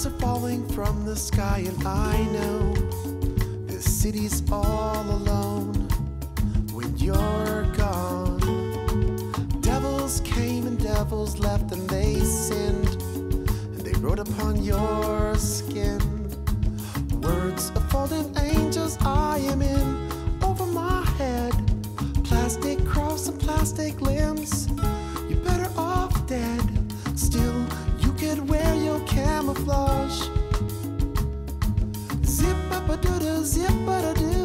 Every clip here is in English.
stars are falling from the sky, and I know this city's all alone when you're gone. Devils came and devils left, and they sinned, and they wrote upon your zipper do do zipper do.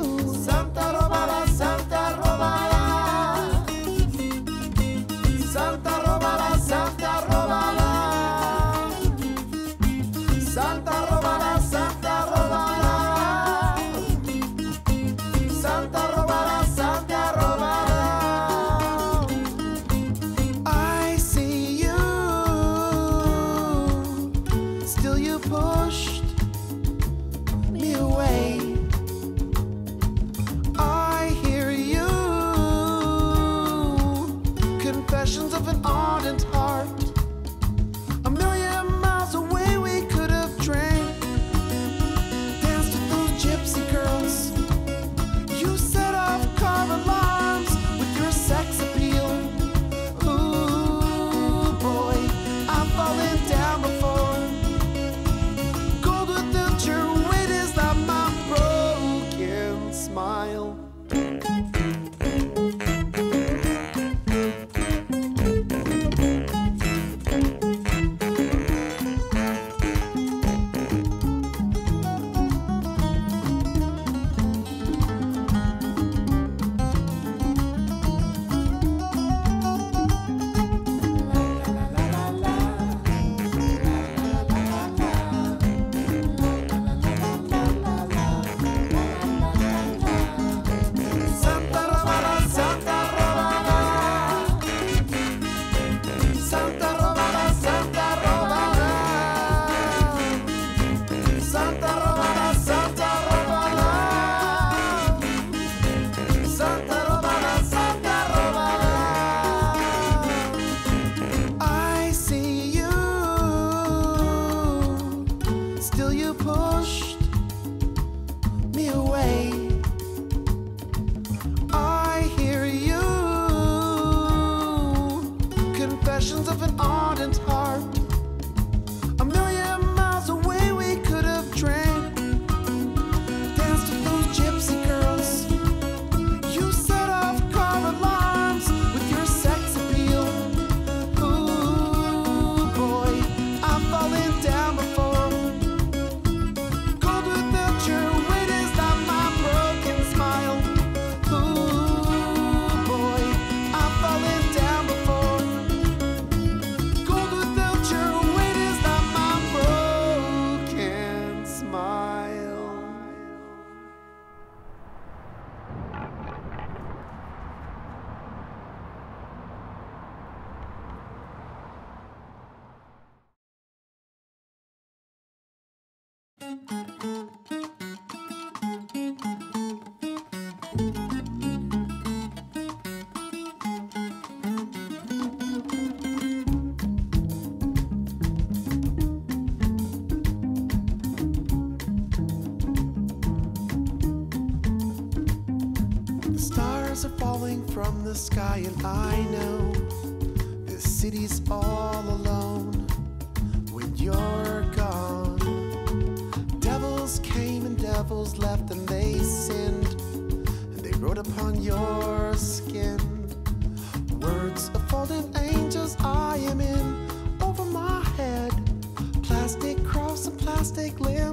you pushed me away. The stars are falling from the sky and I know this city's all alone. left and they sinned, and they wrote upon your skin words of fallen angels I am in over my head, plastic cross and plastic lips.